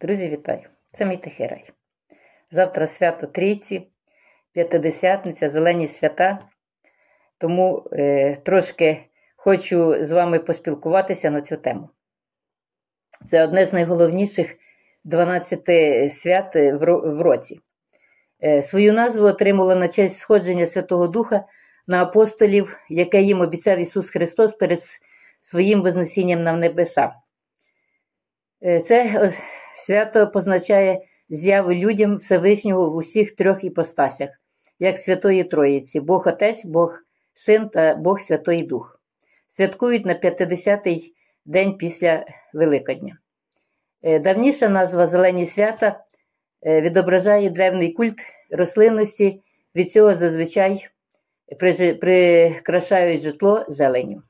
Друзі, вітаю! Це мій тихий рай. Завтра свято Трійці, П'ятидесятниця, Зелені свята. Тому е, трошки хочу з вами поспілкуватися на цю тему. Це одне з найголовніших 12 свят в році. Е, свою назву отримала на честь сходження Святого Духа на апостолів, яке їм обіцяв Ісус Христос перед своїм Вознесінням на небеса. Е, це е, свято позначає з'яву людям Всевишнього в усіх трьох іпостасях, як Святої Троїці, Бог Отець, Бог Син та Бог Святий Дух. Святкують на 50-й день після Великодня. Е, давніша назва Зелені свята відображає древний культ рослинності, від цього зазвичай прикрашають житло зеленю.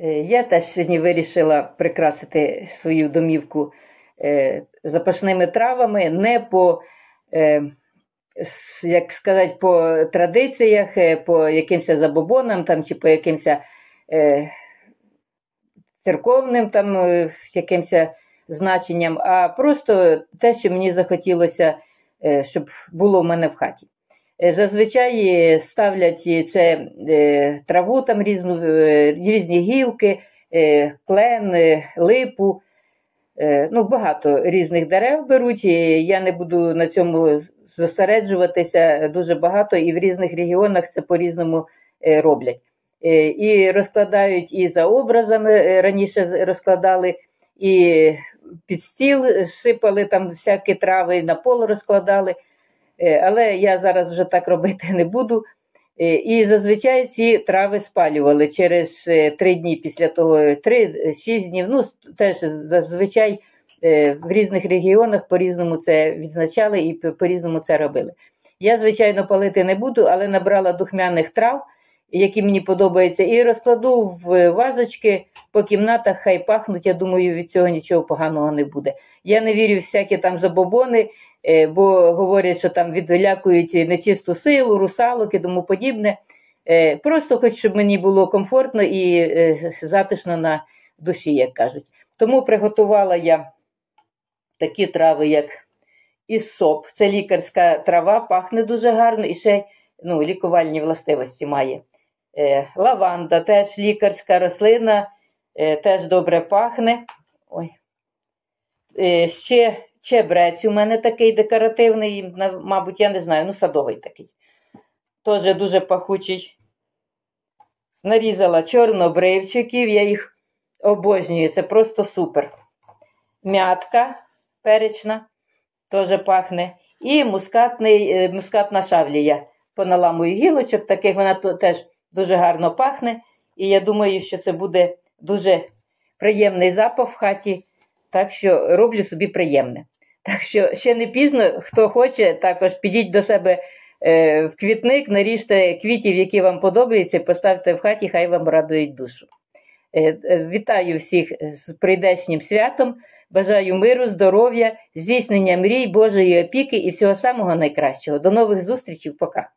Е, я теж сьогодні вирішила прикрасити свою домівку е, запашними травами, не по, е, як сказати, по традиціях, по якимось забобонам там, чи по якимось церковним там, якимось значенням, а просто те, що мені захотілося, щоб було в мене в хаті. Е, зазвичай ставлять це е, траву, там різну, е, різні гілки, клен, липу. Ну, Багато різних дерев беруть. Я не буду на цьому зосереджуватися дуже багато, і в різних регіонах це по-різному роблять. І розкладають і за образами раніше розкладали, і під стіл сипали там всякі трави, на пол розкладали. Е, але я зараз вже так робити не буду. Е, і зазвичай ці трави спалювали через е, три дні після того, 3-6 днів. Ну, теж зазвичай в різних регіонах по-різному це відзначали і по-різному це робили. Я, звичайно, палити не буду, але набрала духмяних трав, які мені подобаються, і розкладу в вазочки по кімнатах, хай пахнуть. Я думаю, від цього нічого поганого не буде. Я не вірю в всякі там забобони. Е, бо говорять, що там відвилякують нечисту силу, русалок і тому подібне. Е, просто хоч щоб мені було комфортно і е, затишно на душі, як кажуть. Тому приготувала я такі трави, як ісоп. Це лікарська трава, пахне дуже гарно і ще ну, лікувальні властивості має. Лаванда теж лікарська рослина, теж добре пахне. Ой. Ще Чебрець у мене такий декоративний, мабуть, я не знаю, ну садовий такий. Теж дуже пахучий. Нарізала чорнобривчиків, я їх обожнюю, це просто супер. М'ятка перечна, теж пахне. І мускатний, е, мускатна шавлія. Поналамую гілочок, таких вона теж дуже гарно пахне. І я думаю, що це буде дуже приємний запах в хаті. Так що роблю собі приємне. Так що ще не пізно, хто хоче, також підіть до себе е, в квітник, наріжте квітів, які вам подобаються, поставте в хаті, хай вам радують душу. Е, е, вітаю всіх з прийдешнім святом. Бажаю миру, здоров'я, здійснення мрій, Божої опіки і всього самого найкращого. До нових зустрічей, пока.